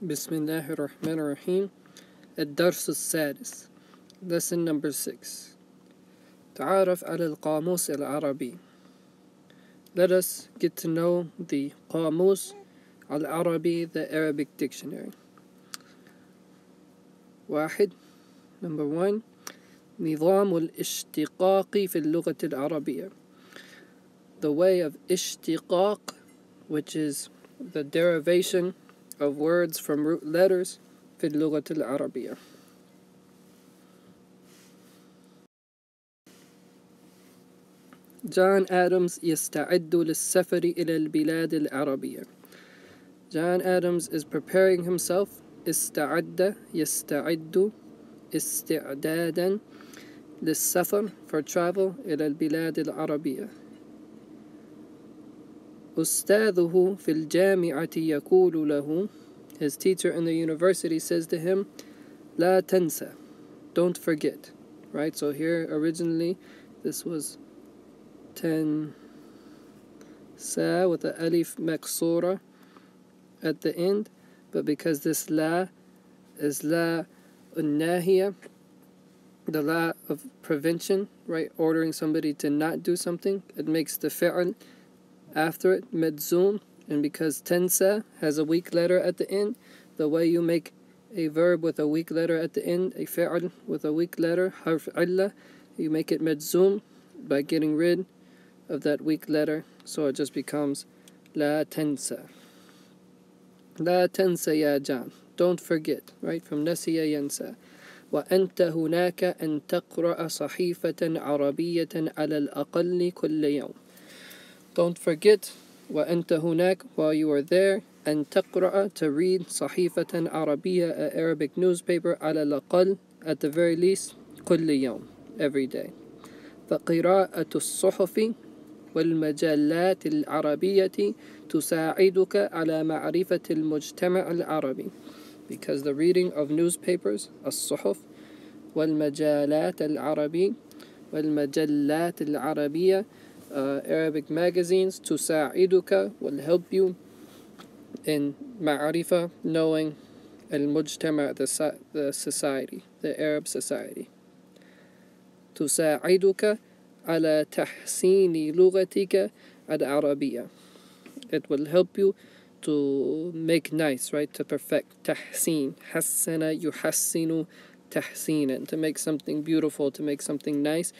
بسم الله الرحمن الرحيم. الدرس السادس. Lesson number 6 تعرف على القاموس العربي. Let us get to know the قاموس العربي the Arabic dictionary. واحد. Number one. نظام الاشتقاق في اللغة العربية. The way of اشتقاق which is the derivation of words from root letters في اللغة العربية جان آدمز يستعد للسفر إلى البلاد العربية John Adams is preparing himself استعد يستعد استعدادا للسفر for travel إلى البلاد العربية أستاذه في الجامعة يقول له His teacher in the university says to him لا تنسى Don't forget Right, so here originally this was ten sa with the alif maksura at the end, but because this la is la unnahiyah, the la of prevention, right, ordering somebody to not do something, it makes the fi'l after it medzum, and because tensa has a weak letter at the end, the way you make a verb with a weak letter at the end, a fi'l with a weak letter, harf illa, you make it medzum by getting rid of that weak letter, so it just becomes La tensa. La tensa ya Jan. Don't forget, right? From Nasiya yansa. وأنت هناك أن تقرأ صحيفة عربية على الأقل كل يوم. Don't forget وأنت هناك while you are there أن تقرأ to read صحيفة عربية a Arabic newspaper على الأقل at the very least كل يوم every day. فقراءة الصحف والمجلات العربية تساعدك على معرفة المجتمع العربي because the reading of newspapers الصحف والمجالات العربي والمجلات العربية uh, Arabic magazines تساعدك will help you in معرفة knowing المجتمع the, the society the Arab society تساعدك على تحسين لغتك العربية it will help you to make nice right to perfect تحسين حسن يحسن تحسينا to make something beautiful to make something nice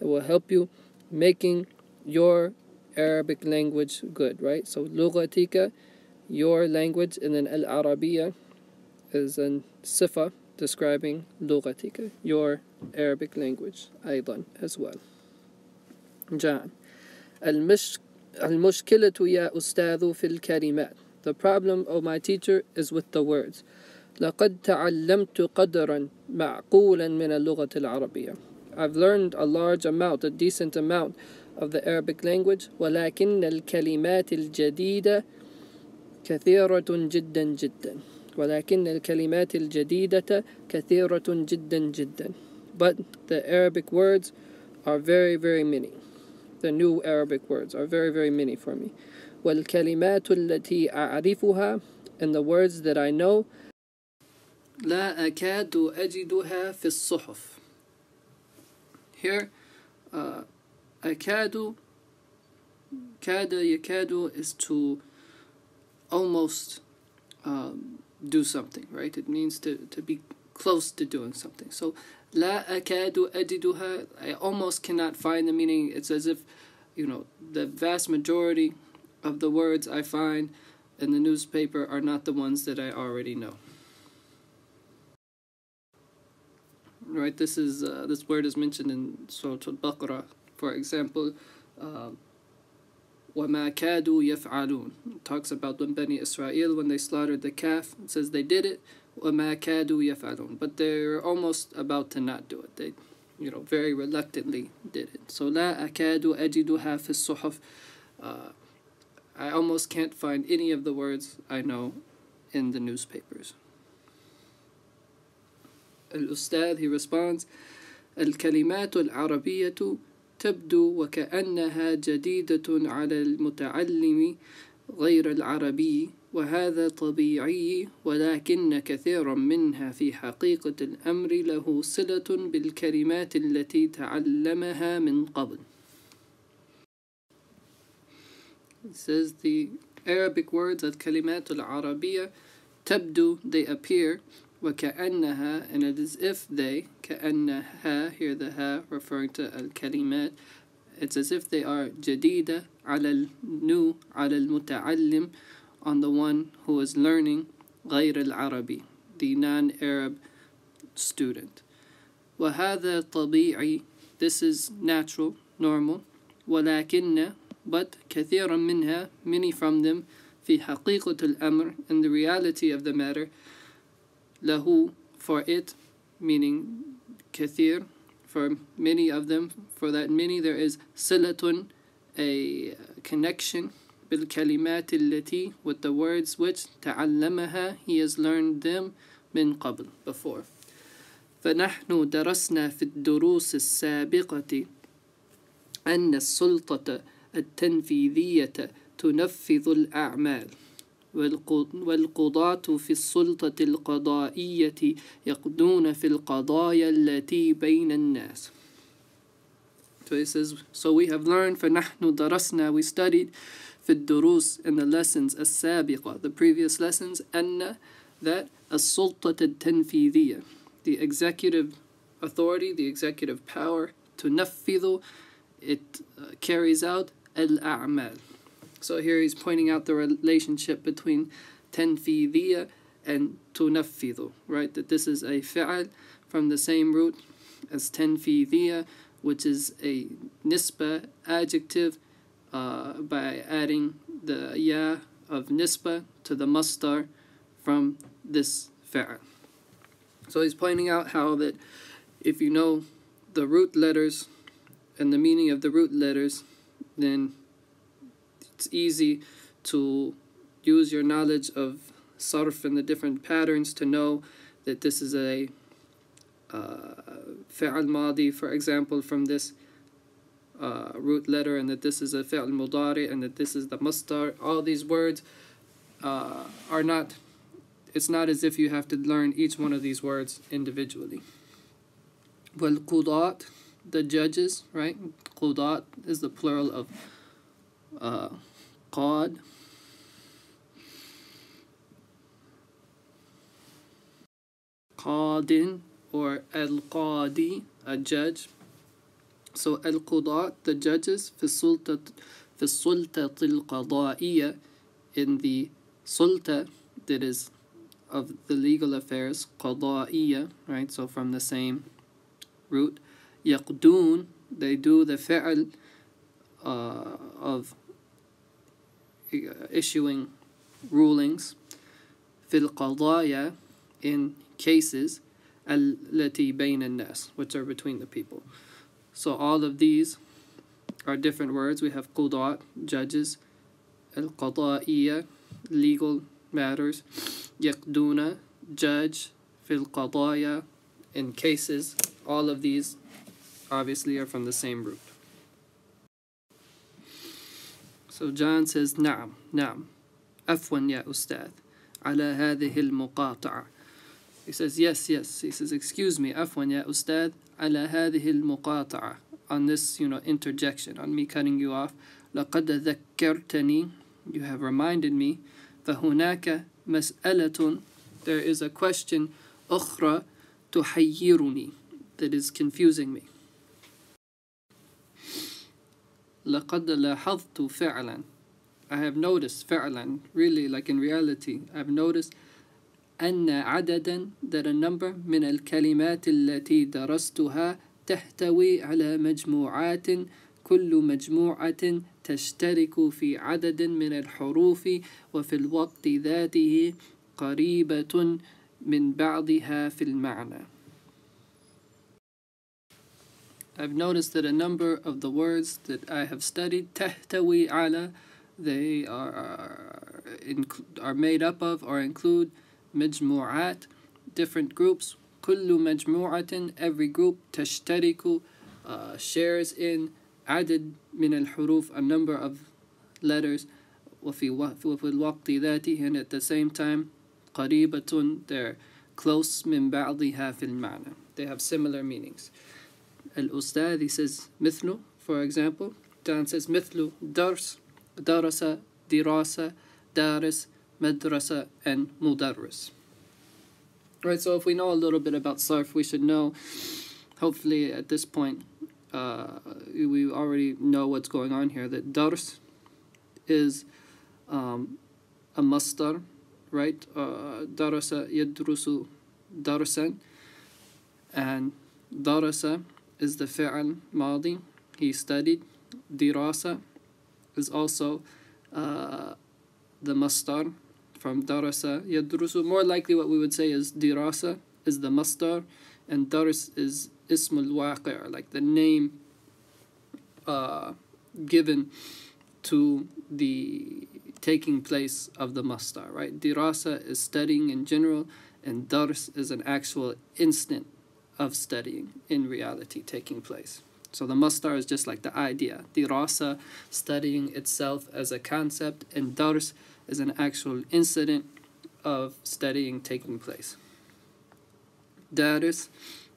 it will help you making your Arabic language good right so لغتك your language and then العربية is a صفة describing لغتك your Arabic language أيضا as well جان المش المشكلة يا أستاذ في الكلمات The problem of my teacher is with the words لقد تعلمت قدرا معقولا من اللغة العربية I've learned a large amount, a decent amount of the Arabic language ولكن الكلمات الجديدة كثيرة جدا جدا ولكن الكلمات الجديدة كثيرة جدا جدا But the Arabic words are very very many the new Arabic words are very, very many for me. والكلمات التي أعرفها and the words that I know لا أكاد أجدها في الصحف. Here, uh, أكاد كاد يكاد is to almost um, do something, right? It means to, to be close to doing something. So لا أكاد أجدها I almost cannot find the meaning. It's as if, you know, the vast majority of the words I find in the newspaper are not the ones that I already know. Right, this is uh, this word is mentioned in Surah Al-Baqarah, for example. Uh, وَمَا كَادُوا يَفْعَلُونَ it talks about when Bani Israel, when they slaughtered the calf, it says they did it, وَمَا كَادُوا يَفْعَلُونَ But they're almost about to not do it. They, you know, very reluctantly did it. So لَا أَكَادُ أَجِدُهَا فِي الصُّحُفِ uh, I almost can't find any of the words I know in the newspapers. الأستاذ he responds الكلمات العربية تبدو وكأنها جديدة على المتعلم غير العربي وهذا طبيعي ولكن كثيرا منها في حقيقة الأمر له صلة بالكلمات التي تعلمها من قبل. It says the Arabic words of كلمات العربية تبدو they appear وكأنها and it is if they كأنها here the ha referring to الكلمات it's as if they are جديدة على new على المتعلم on the one who is learning غير العربي the non-Arab student وهذا طبيعي this is natural normal ولكن but كثيرا منها many from them في حقيقة الأمر in the reality of the matter له for it meaning كثير for many of them for that many there is صلة a connection بالكلمات التي with the words which تعلمها he has learned them من قبل before فنحن درسنا في الدروس السابقة أن السلطة التنفيذية تنفذ الأعمال والقضاة في السلطة القضائية يقضون في القضايا التي بين الناس So he says, so we have learned فنحن درسنا we studied في الدروس in the lessons السابقة the previous lessons أن that السلطة التنفيذية the executive authority the executive power تنفذ it uh, carries out الأعمال So here he's pointing out the relationship between tanfidiyya and tunafido, right? That this is a fi'al from the same root as tanfidiyya, which is a nisba adjective uh, by adding the ya of nisba to the mustar from this fi'al. So he's pointing out how that if you know the root letters and the meaning of the root letters, then it's easy to use your knowledge of sarf and the different patterns to know that this is a uh, fi'al madi, for example, from this uh, root letter, and that this is a fi'al mudari, and that this is the mustar. All these words uh, are not, it's not as if you have to learn each one of these words individually. Well, qudat, the judges, right? Qudat is the plural of uh, qad. Qadin or al-qadi, a judge. So al-qudat, the judges, في السلطة في السلطة القضائية in the sulta that is of the legal affairs, قضائية, right? So from the same root. يقدون, they do the fi'l uh, of issuing rulings. في القضايا in cases التي بين الناس which are between the people so all of these are different words we have قضاة judges القضائية legal matters يقدون judge في القضايا in cases all of these obviously are from the same root so John says نعم نعم عفوا يا أستاذ على هذه المقاطعة He says, yes, yes. He says, excuse me, afwan ya ustad, ala hadhihi al-muqata'a. On this, you know, interjection, on me cutting you off. لقد ذكرتني, you have reminded me, فهناك مسألة, there is a question, أخرى تحيرني, that is confusing me. لقد لاحظت فعلا, I have noticed فعلا, really like in reality, I have noticed أن عددا that a number من الكلمات التي درستها تحتوي على مجموعات. كل مجموعة تشترك في عدد من الحروف وفي الوقت ذاته قريبة من بعضها في المعنى. I've noticed that a number of the words that I have studied تحتوي على they are, are, are made up of or include مجموعات different groups كل مجموعة every group تشترك uh, shares in عدد من الحروف a number of letters وفي وفي الوقت ذاته and at the same time قريبة they're close من بعضها في المعنى they have similar meanings al-ustad, he says mithlu, for example. Dan says mithlu, dars, darasa, dirasa, daris, madrasa, and mudarris. Right, so if we know a little bit about sarf, we should know, hopefully at this point, uh, we already know what's going on here, that dars is um, a master, right? Uh, darasa yadrusu darsan, and darasa is the fi'al madi he studied. Dirasa is also uh, the mastar from darasa yadrusu. More likely what we would say is dirasa is the mastar and dars is ismul waqi' like the name uh, given to the taking place of the mastar, right? Dirasa is studying in general, and dars is an actual instant of studying in reality taking place. So the mastar is just like the idea. Dirasa, studying itself as a concept, and dars is an actual incident of studying taking place. Daris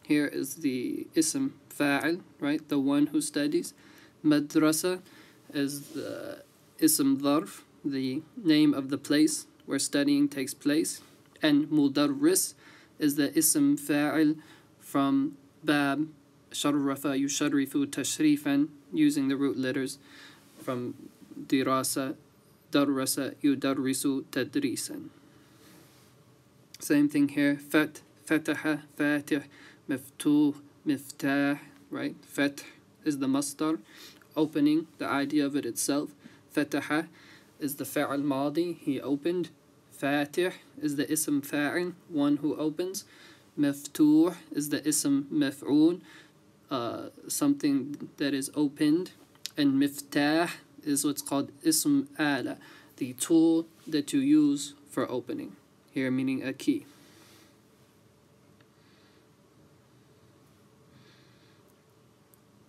here is the ism fa'il, right? The one who studies. Madrasa is the ism dharf, the name of the place where studying takes place. And mudarris is the ism fa'il from bab sharrafa yusharrifu tashrifan using the root letters from dirasa darrasa yudarrisu tadrisan. Same thing here. Fat, fataha, fatih, miftuh, miftah, right? Fath is the mastar, opening, the idea of it itself. Fataha is the fa'al madi, he opened. Fatih is the ism fa'il, one who opens. Maftuh is the ism maf'ul, uh, something that is opened. And miftah is what's called ism ala, the tool that you use for opening. Here meaning a key.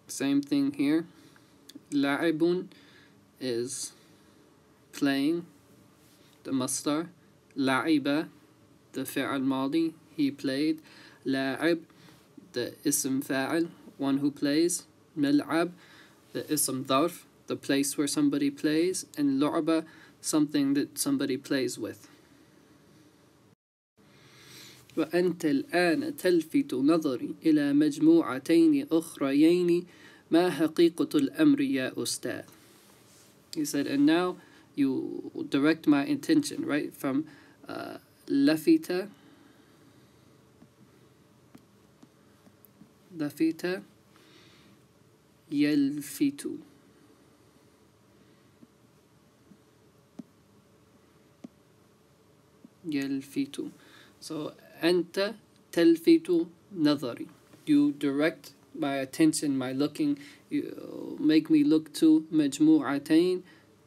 Same thing here. La'ibun is playing, the mastar. La'iba, the fi'al madi, he played. La'ib, the ism fa'al, one who plays. Mil'ab, the ism dharf, the place where somebody plays. And lu'ba, something that somebody plays with. وأنت الآن تلفت نظري إلى مجموعتين أخريين ما حقيقة الأمر يا أستاذ He said, and now you direct my attention, right, from uh, lafita, lafita, yalfitu. يلفت so أنت تلفت نظري you direct my attention my looking you make me look to مجموعتين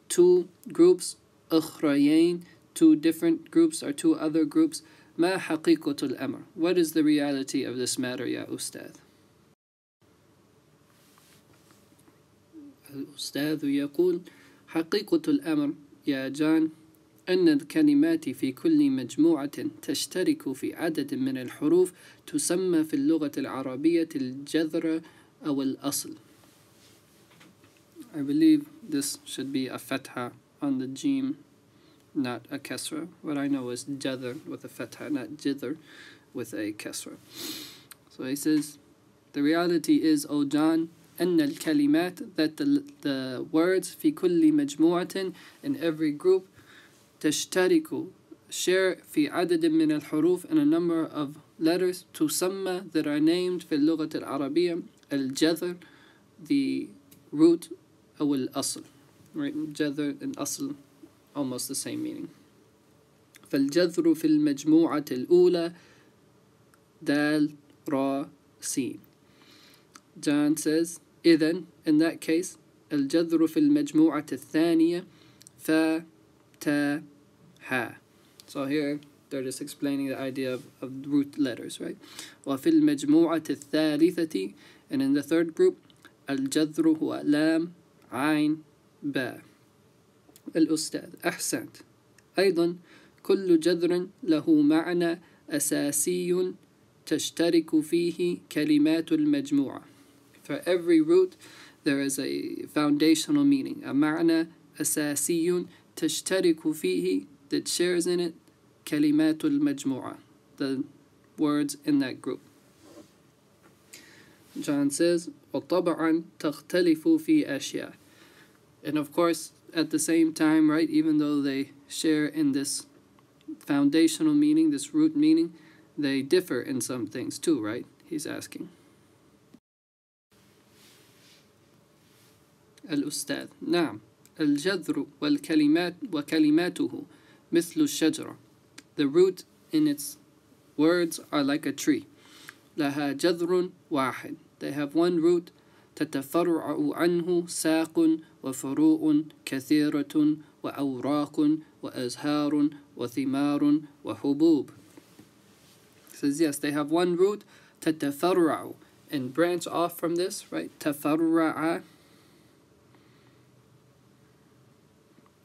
two groups أخريين two different groups or two other groups ما حقيقة الأمر what is the reality of this matter يا أستاذ الأستاذ يقول حقيقة الأمر يا جان أن الكلمات في كل مجموعة تشترك في عدد من الحروف تسمى في اللغة العربية الجذر أو الأصل. I believe this should be a fatha on the jim, not a kasra. What I know is jadr with a fatha, not jidr with a kasra. So he says, the reality is, O John, أن الكلمات that the, the words في كل مجموعة in every group تشترك share في عدد من الحروف in a number of letters تسمى that are named في اللغة العربية الجذر the root أو الأصل right جذر and أصل almost the same meaning فالجذر في المجموعة الأولى دال را سين John says إذن in that case الجذر في المجموعة الثانية ha. So here they're just explaining the idea of, of root letters, right? وفي المجموعة الثالثة and in the third group الجذر هو لام عين با الأستاذ أحسنت أيضا كل جذر له معنى أساسي تشترك فيه كلمات المجموعة For every root there is a foundational meaning a معنى أساسي تشترك فيه that shares in it كلمات المجموعة the words in that group John says وطبعا تختلف في أشياء and of course at the same time right even though they share in this foundational meaning this root meaning they differ in some things too right he's asking الأستاذ نعم الجذر والكلمات وكلماته مثل الشجرة The root in its words are like a tree لها جذر واحد They have one root تتفرع عنه ساق وفروع كثيرة وأوراق وأزهار وثمار وحبوب He says yes they have one root تتفرع and branch off from this right تفرع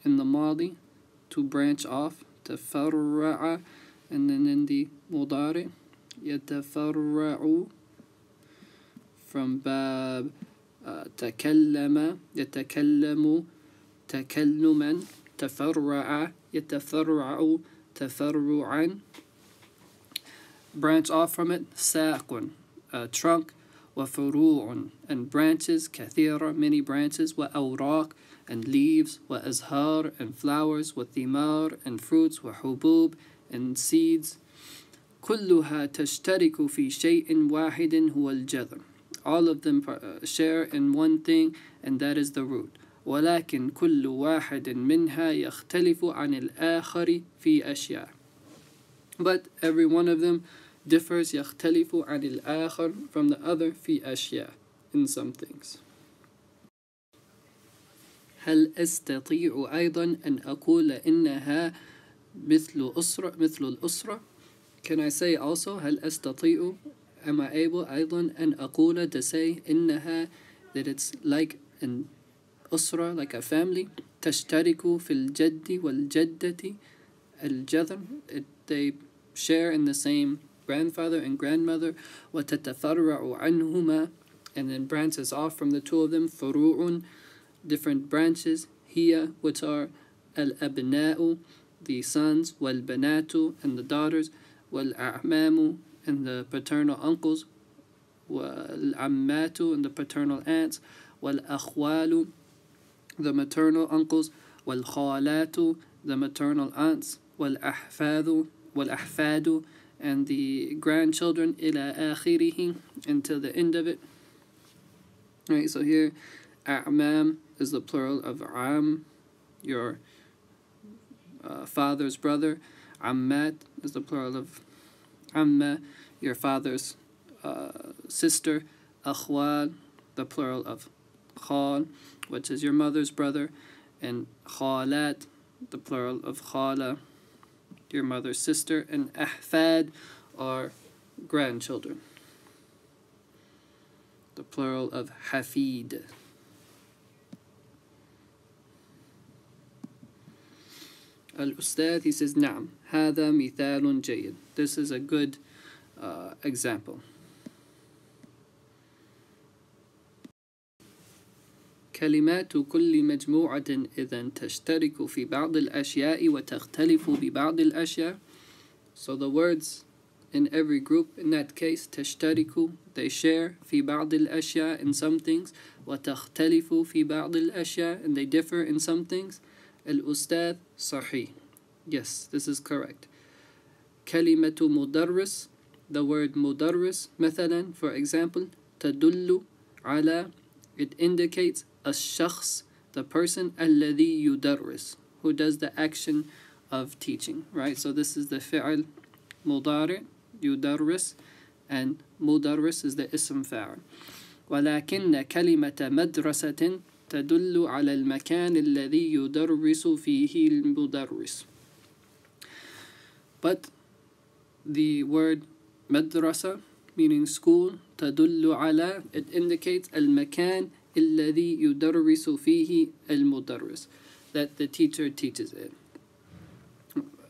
in the ماضي to branch off تفرع and then in the مضارع يتفرع from باب uh, تكلم يتكلم تكلما تفرع يتفرع تفرعا branch off from it ساق a trunk وفروع and branches كثيرة many branches وأوراق and leaves وأزهار and flowers وثمار and fruits وحبوب and seeds كلها تشترك في شيء واحد هو الجذر all of them share in one thing and that is the root ولكن كل واحد منها يختلف عن الآخر في أشياء but every one of them differs يختلف عن الآخر from the other في أشياء in some things هل أستطيع أيضا أن أقول إنها مثل أسرة مثل الأسرة Can I say also هل أستطيع Am I able أيضا أن أقول to say إنها that it's like an أسرة like a family تشترك في الجد والجدة الجذر it, they share in the same grandfather and grandmother وتتفرع عنهما and then branches off from the two of them فروع different branches here, which are al-abna'u the sons wal-banatu and the daughters wal-a'mamu and the paternal uncles wal-ammatu and the paternal aunts wal-akhwalu the maternal uncles wal-khalatu the maternal aunts wal-ahfadu wal-ahfadu and the grandchildren ila until the end of it. Right, so here a'mam is the plural of am your uh, father's brother. Ammat is the plural of amma your father's uh, sister. Akhwal the plural of khal which is your mother's brother. And khalat the plural of khala your mother's sister. And ahfad are grandchildren. The plural of hafid الأستاذ he says نعم هذا مثال جيد this is a good uh, example كلمات كل مجموعة إذا تشترك في بعض الأشياء وتختلف ببعض الأشياء so the words in every group in that case تشترك they share في بعض الأشياء in some things وتختلف في بعض الأشياء and they differ in some things الأستاذ صحيح yes this is correct كلمة مدرس the word مدرس مثلا for example تدل على it indicates الشخص the person الذي يدرس who does the action of teaching right so this is the فعل مضارع يدرس and مدرس is the اسم فاعل ولكن كلمة مدرسة تدل على المكان الذي يدرس فيه المدرس but the word مدرسة meaning school تدل على it indicates المكان الذي يدرس فيه المدرس that the teacher teaches it.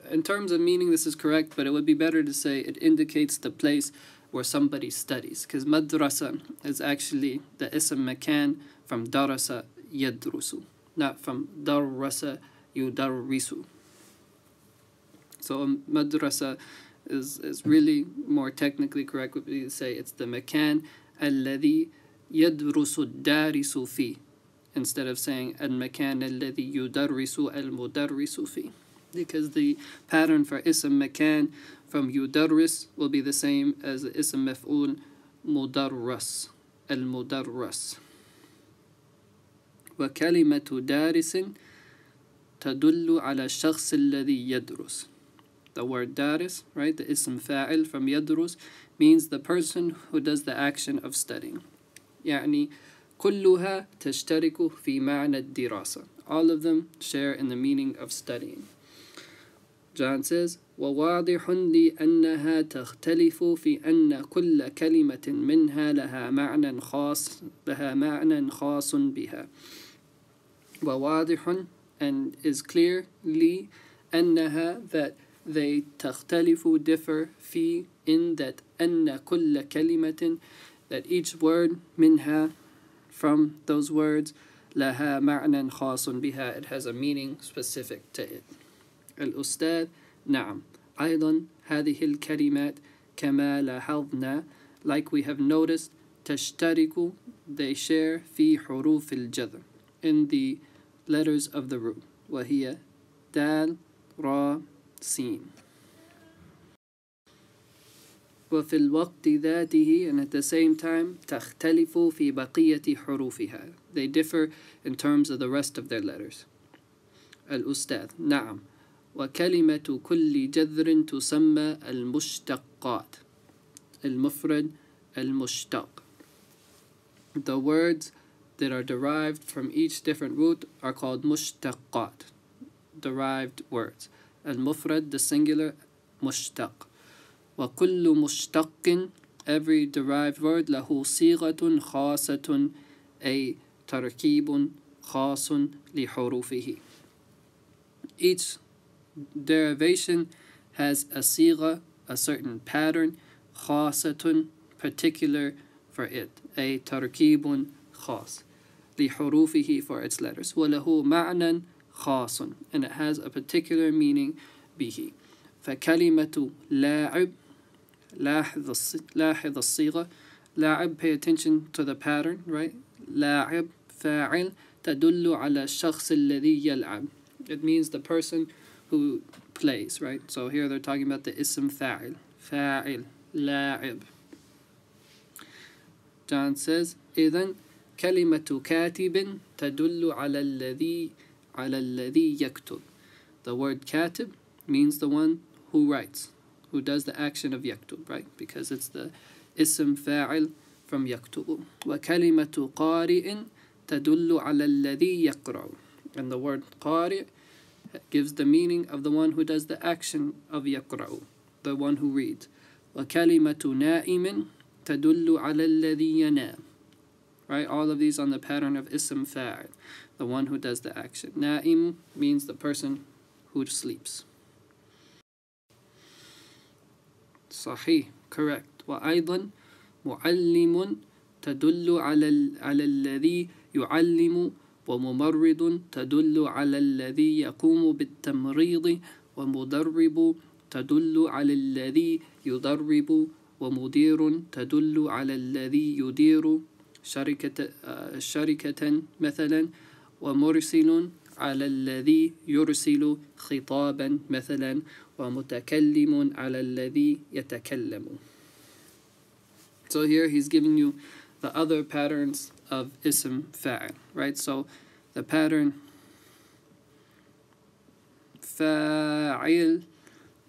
In terms of meaning, this is correct, but it would be better to say it indicates the place where somebody studies, because madrasa is actually the ism makan from darasa yadrusu, not from darasa yudarrisu. So um, madrasa is, is really more technically correct would be to say it's the makan alladhi yadrusu darisu fi instead of saying al-makan alladhi yudarrisu al-mudarrisu fi. Because the pattern for ism makan from yudarris will be the same as ism maf'ul mudarras al-mudarras وكلمة دارس تدل على الشخص الذي يدرس the word daris, right, the ism fa'il from yadrus, means the person who does the action of studying. يعني كلها تشترك في معنى الدراسة. All of them share in the meaning of studying. John says, وواضح لي أنها تختلف في أن كل كلمة منها لها معنى خاص لها معنى خاص بها. وواضح and is clear لي أنها that they تختلف differ في in that أن كل كلمة that each word منها from those words لها معنى خاص بها it has a meaning specific to it الأستاذ نعم أيضا هذه الكلمات كما لاحظنا like we have noticed تشترك they share في حروف الجذر in the letters of the root. وهي دال را سين. وفي الوقت ذاته and at the same time تختلف في بقية حروفها. They differ in terms of the rest of their letters. الأستاذ نعم. وكلمة كل جذر تسمى المشتقات. المفرد المشتق. The words that are derived from each different root are called mushtaqat derived words المفرد the singular مشتق وكل مشتق every derived word له صيغة خاصة أي تركيب خاص لحروفه each derivation has a صيغة a certain pattern خاصة particular for it أي تركيب خاص لحروفه for its letters وله معنى خاص and it has a particular meaning به فكلمة لاعب لاحظ لاحظ الصيغة لاعب pay attention to the pattern right لاعب فاعل تدل على الشخص الذي يلعب it means the person who plays right so here they're talking about the ism فاعل فاعل لاعب John says إذن كلمة كاتب تدل على الذي على الذي يكتب the word كاتب means the one who writes who does the action of يكتب right because it's the اسم فاعل from يكتب وكلمة قارئ تدل على الذي يقرأ and the word قارئ gives the meaning of the one who does the action of يقرأ the one who reads وكلمة نائم تدل على الذي ينام right? All of these on the pattern of اسم فاعل the one who does the action. نائم means the person who sleeps. صحيح correct. وأيضا معلم تدل على على الذي يعلم وممرض تدل على الذي يقوم بالتمريض ومدرب تدل على الذي يدرب ومدير تدل على الذي يدير شركة شركة مثلا ومرسل على الذي يرسل خطابا مثلا ومتكلم على الذي يتكلم So here he's giving you the other patterns of ism fa'il, right? So the pattern fa'il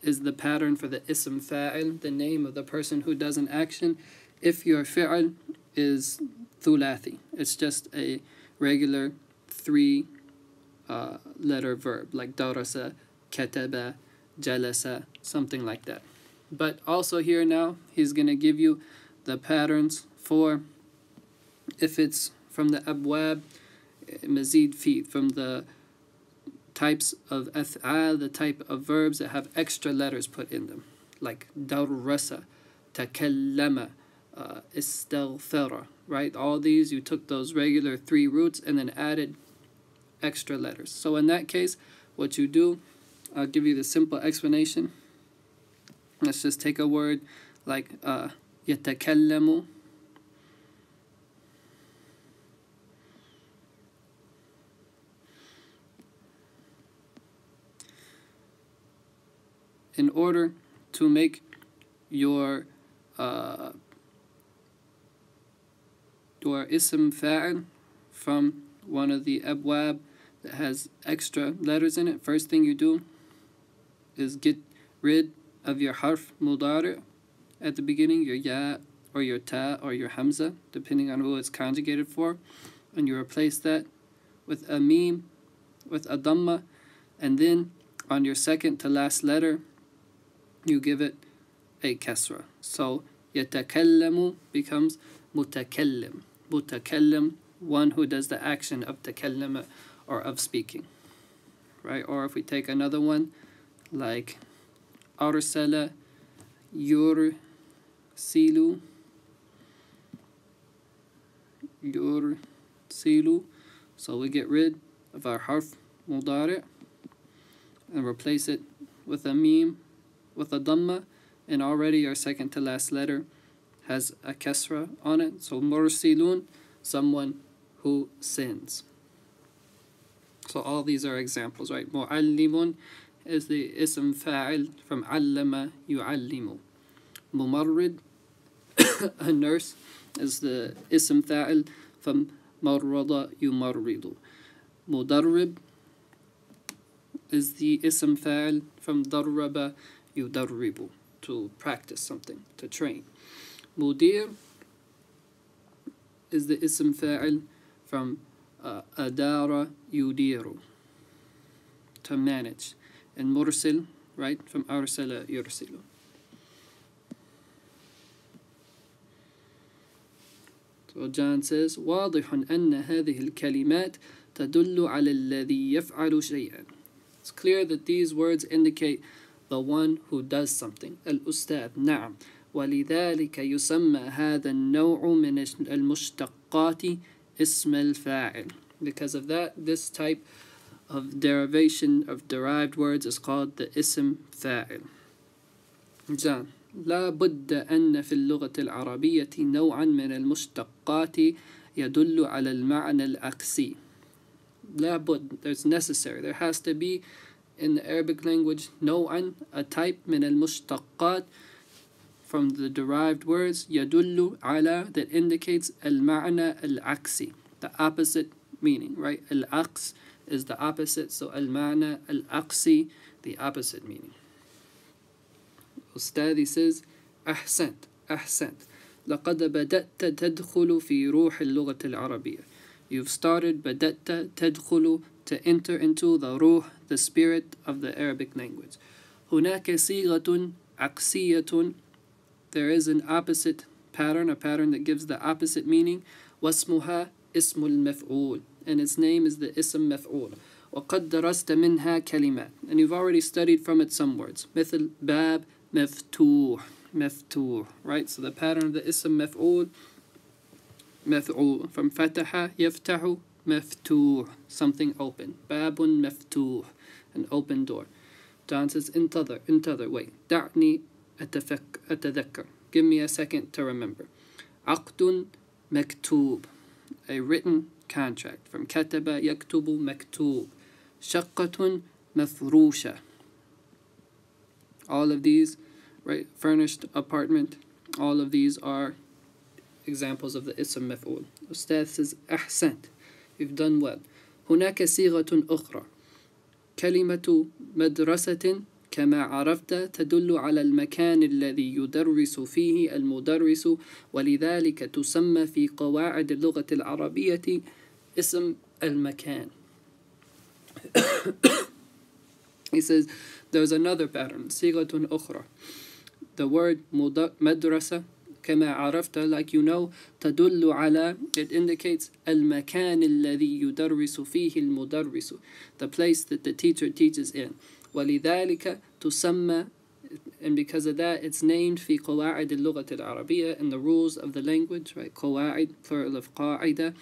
is the pattern for the ism fa'il, the name of the person who does an action. If your fi'il is thulathi, it's just a regular three uh, letter verb like darasa, kataba, jalasa, something like that. But also here now, he's going to give you the patterns for if it's from the abwab, mazid fi, from the types of af'al, the type of verbs that have extra letters put in them, like darrasa, takallama, uh, right? All these, you took those regular three roots and then added extra letters. So in that case, what you do, I'll give you the simple explanation. Let's just take a word like uh, يتكلم in order to make your uh, or ism fa'il from one of the abwab that has extra letters in it, first thing you do is get rid of your harf mudari at the beginning, your ya or your ta or your hamza, depending on who it's conjugated for, and you replace that with a meme, with a dhamma, and then on your second to last letter, you give it a kasra. So yatakallamu becomes mutakallim mutakallim, one who does the action of takallam or of speaking. Right? Or if we take another one, like arsala, yur, silu, yur, silu. So we get rid of our harf mudari and replace it with a meme, with a dhamma, and already our second to last letter has a kasra on it. So mursilun someone who sins. So all these are examples right? Muallimun is the ism fa'il from allama yu'allimu. Mumarrid a nurse is the ism fa'il from marrada yumarridu. Mudarrib is the ism fa'il from darraba yudarribu, to practice something, to train. Mudir is the ism fa'il from uh, adara yudiru, to manage. And mursil, right, from arsala yursilu. So John says, واضح أن هذه الكلمات تدل على الذي يفعل شيئا. It's clear that these words indicate the one who does something الأستاذ نعم ولذلك يسمى هذا النوع من المشتقات اسم الفاعل. Because of that this type of derivation of derived words is called the اسم فاعل جان لا بد أن في اللغة العربية نوعا من المشتقات يدل على المعنى العكسي. لا بد. There's necessary. There has to be in the Arabic language نوعا a type من المشتقات from the derived words يدل على that indicates المعنى العكسي the opposite meaning right العكس is the opposite so المعنى العكسي the opposite meaning أستاذي says أحسنت أحسنت لقد بدأت تدخل في روح اللغة العربية You've started بدأت تدخل to enter into the ruh, the spirit of the Arabic language. هناك صيغة عكسية There is an opposite pattern, a pattern that gives the opposite meaning. واسمها اسم المفعول and its name is the اسم مفعول. وقد درست منها كلمات and you've already studied from it some words مثل باب مفتوح مفتوح right so the pattern of the اسم مفعول مفعول from فتح يفتح مفتوح something open باب مفتوح an open door John says انتظر انتظر wait دعني أتفك أتذكر give me a second to remember عقد مكتوب a written contract from كتب يكتب مكتوب شقة مفروشة all of these right furnished apartment all of these are examples of the ism maf'ul Ustad says أحسنت You've done well. هناك صيغة أخرى كلمة مدرسة كما عرفت تدل على المكان الذي يدرس فيه المدرس ولذلك تسمى في قواعد اللغة العربية اسم المكان. he says there's another pattern صيغة أخرى. The word مدرسة كما عرفت like you know تدل على it indicates المكان الذي يدرس فيه المدرس the place that the teacher teaches in ولذلك تسمى and because of that it's named في قواعد اللغة العربية in the rules of the language right قواعد plural of قاعدة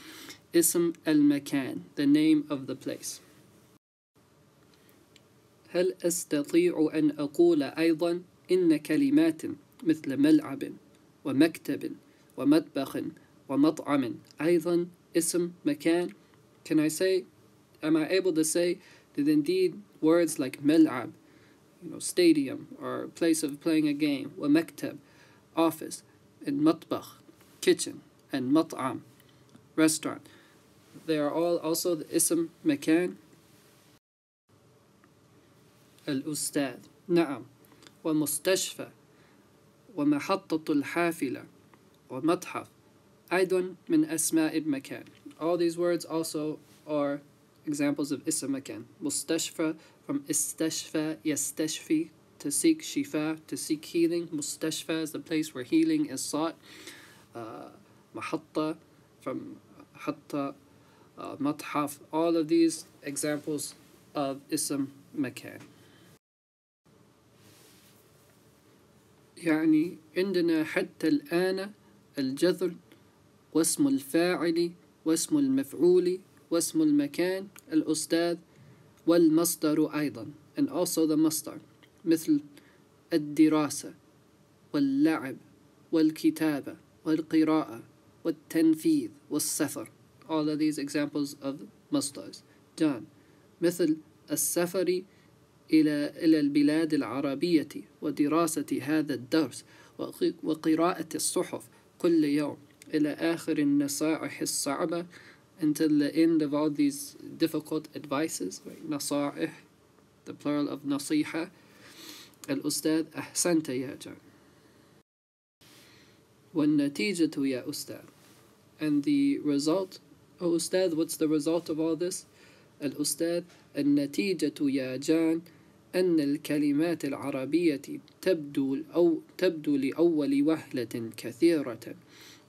اسم المكان the name of the place هل أستطيع أن أقول أيضا إن كلمات مثل ملعب ومكتب ومطبخ ومطعم أيضا اسم مكان Can I say, am I able to say that indeed words like ملعب, you know, stadium or place of playing a game, ومكتب, office, and مطبخ, kitchen, and مطعم, restaurant, they are all also the اسم مكان الأستاذ نعم ومستشفى ومحطة الحافلة ومتحف أيضا من أسماء المكان All these words also are examples of اسم مكان مستشفى from استشفى يستشفي to seek shifa, to seek healing. Mustashfa is the place where healing is sought. Uh, mahatta from hatta, uh, mathaf, all of these examples of ism makan. يعني عندنا حتى الآن الجذر واسم الفاعل واسم المفعول واسم المكان الأستاذ والمصدر أيضا. And also the مصدر مثل الدراسة واللعب والكتابة والقراءة والتنفيذ والسفر. All of these examples of مصدرs جان مثل السفر إلى إلى البلاد العربية ودراسة هذا الدرس وقراءة الصحف كل يوم إلى آخر النصائح الصعبة. until the end of all these difficult advices right? نصائح the plural of نصيحة الأستاذ أحسنت يا جان والنتيجة يا أستاذ and the result oh أستاذ what's the result of all this الأستاذ النتيجة يا جان أن الكلمات العربية تبدو أو تبدو لأول وهلة كثيرة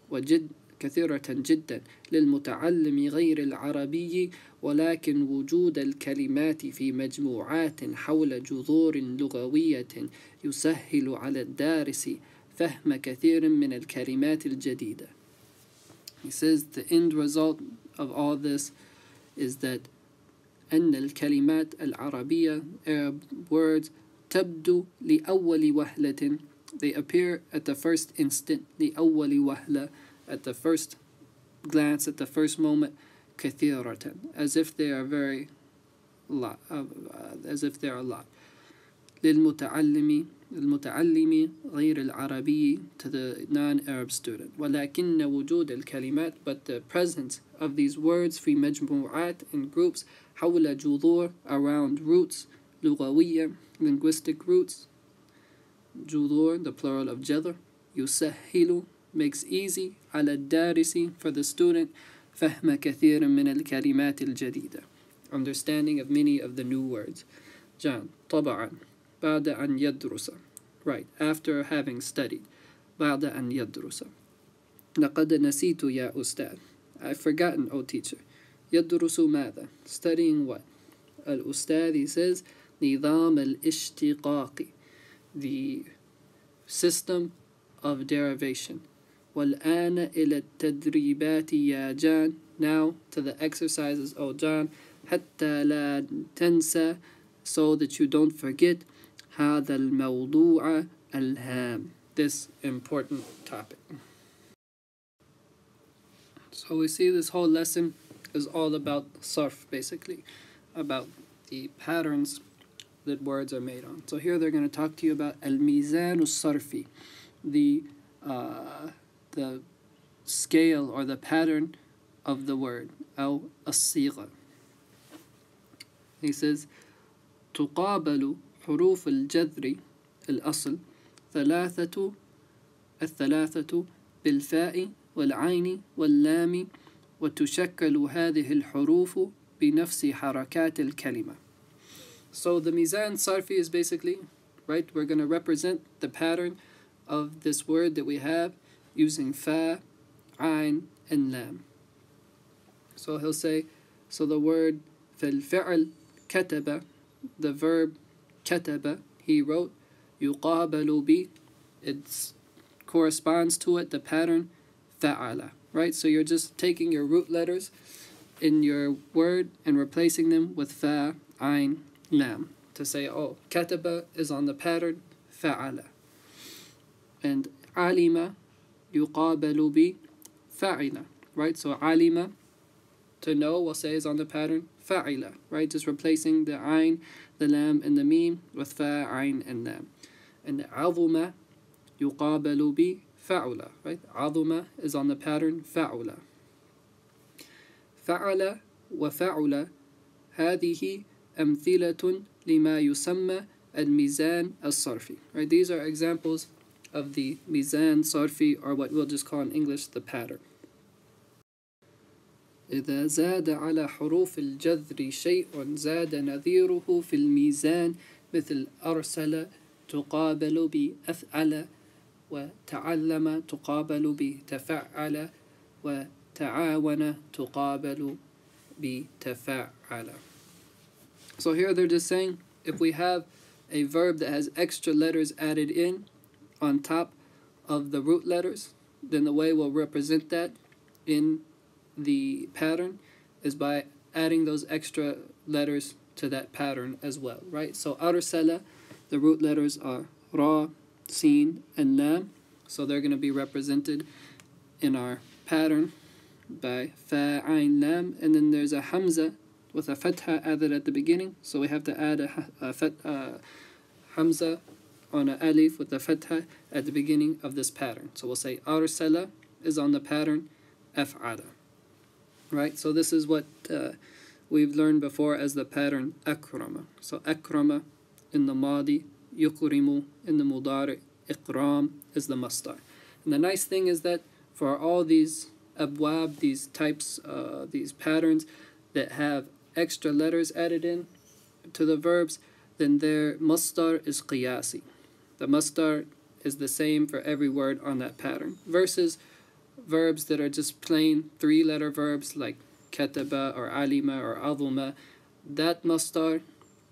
وجد كثيرة جدا للمتعلم غير العربي ولكن وجود الكلمات في مجموعات حول جذور لغوية يسهل على الدارس فهم كثير من الكلمات الجديدة. He says the end result of all this is that أن الكلمات العربية Arab words تبدو لأول وهلة they appear at the first instant لأول وهلة at the first glance at the first moment كثيرة as if they are very lot uh, as if they are a lot للمتعلم المتعلم غير العربي to the non-Arab student ولكن وجود الكلمات but the presence of these words في مجموعات in groups حول جذور around roots لغوية linguistic roots جذور the plural of جذر يسهل makes easy على الدارس for the student فهم كثير من الكلمات الجديدة understanding of many of the new words جان طبعا بعد أن يدرس right after having studied بعد أن يدرس لقد نسيت يا أستاذ I've forgotten, O teacher. يدرس ماذا? Studying what? الأستاذ he says نظام الاشتقاق the system of derivation والآن إلى التدريبات يا جان. Now to the exercises, oh John حتى لا تنسى So that you don't forget هذا الموضوع الهام. This important topic. So we see this whole lesson is all about sarf, basically About the patterns that words are made on. So here they're going to talk to you about al-mizan sarfi the uh, the scale or the pattern of the word أو الصيغة he says تقابل حروف الجذر الأصل ثلاثة الثلاثة بالفاء والعين واللام وتشكل هذه الحروف بنفس حركات الكلمة So the Mizan Sarfi is basically, right, we're going to represent the pattern of this word that we have using fa, ayn, and lam. So he'll say, so the word فالفعل كتب, the verb كتب, he wrote, يقابل ب, it corresponds to it, the pattern فعل, right? So you're just taking your root letters in your word and replacing them with fa, ayn, lam to say, oh, kataba is on the pattern fa'ala. And alima يقابل ب right? So علم to know we'll say is on the pattern فعل right? Just replacing the ayn the lam and the mim with fa ayn and lam. And عظم يقابل ب right? عظم is on the pattern فعل فعل وفعل هذه أمثلة لما يسمى الميزان الصرفي right? These are examples of the mizan sarfi or what we'll just call in English the pattern. إذا زاد على حروف الجذر شيء زاد نظيره في الميزان مثل أرسل تقابل بأفعل وتعلم تقابل بتفعل وتعاون تقابل بتفعل So here they're just saying if we have a verb that has extra letters added in on top of the root letters, then the way we'll represent that in the pattern is by adding those extra letters to that pattern as well, right? So arsala, the root letters are ra, sin, and lam. So they're going to be represented in our pattern by fa, ain, lam, and then there's a hamza with a fatha added at the beginning. So we have to add a, a fat, uh, hamza on an alif with a fatha at the beginning of this pattern. So we'll say arsala is on the pattern af'ala. Right? So this is what uh, we've learned before as the pattern akrama. So akrama in the madi, yukrimu in the mudari, ikram is the masdar. And the nice thing is that for all these abwab, these types, uh, these patterns that have extra letters added in to the verbs, then their masdar is qiyasi. The masdar is the same for every word on that pattern. Versus verbs that are just plain three letter verbs like kataba or alima or azuma, that masdar,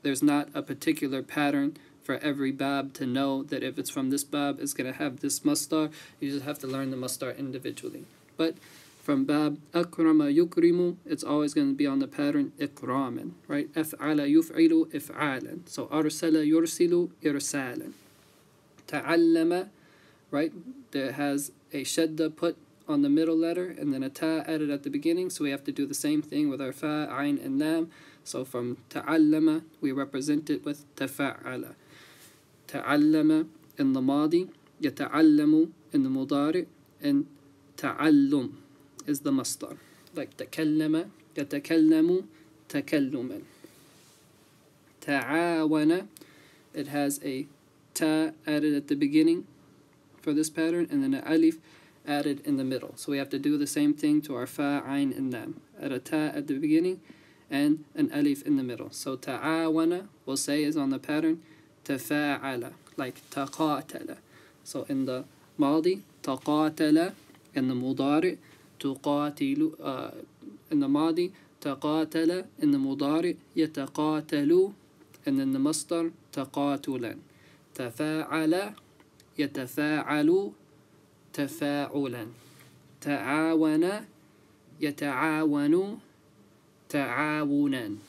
there's not a particular pattern for every bab to know that if it's from this bab, it's going to have this masdar. You just have to learn the masdar individually. But from bab akrama yukrimu, it's always going to be on the pattern ikraman, right? Af'ala yuf'ilu if'alan. So arsala yursilu irsalan ta'allama, right? There has a shadda put on the middle letter and then a ta added at the beginning, so we have to do the same thing with our fa, ayn, and lam. So from ta'allama, we represent it with tafa'ala. Ta'allama in the madi, yata'allamu in the mudari, and ta'allum is the مصدر Like takallama, yatakallamu, تكلمًا Ta'awana, it has a ta added at the beginning for this pattern, and then an alif added in the middle. So we have to do the same thing to our fa, ayn, and lam. Add a ta at the beginning and an alif in the middle. So ta'awana, we'll say, is on the pattern tafa'ala, like taqatala. So in the madi, taqatala, in the mudari, tuqatilu, uh, in the madi, taqatala, in the mudari, yataqatalu, and in the masdar, taqatulan. تفاعل يتفاعل تفاعلا. تعاون يتعاون تعاونا.